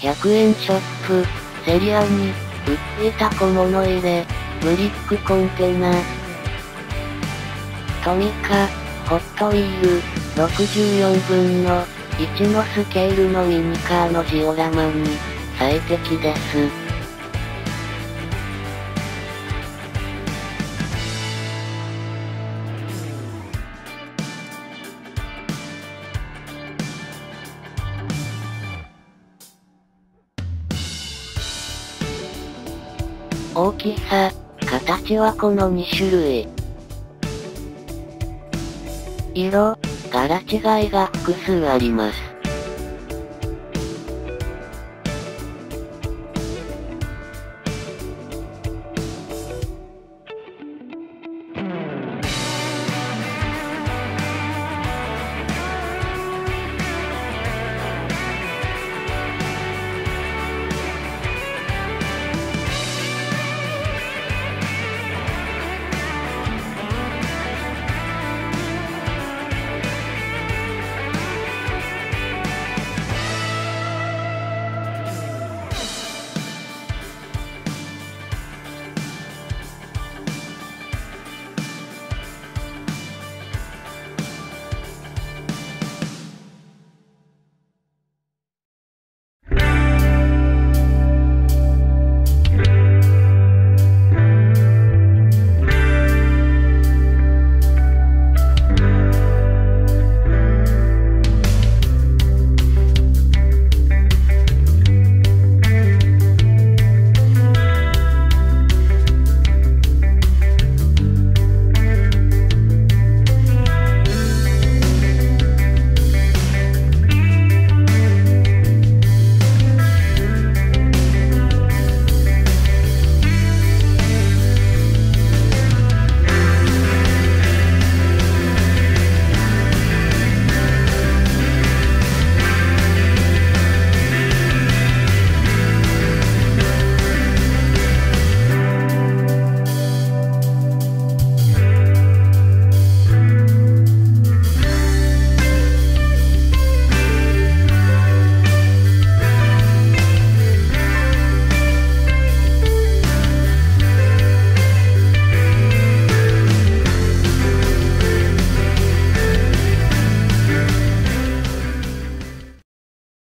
100円ショップ、セリアに、売っていた小物入れ、ブリックコンテナ。トミカ、ホットウィール、64分の1のスケールのミニカーのジオラマに、最適です。大きさ、形はこの2種類。色、柄違いが複数あります。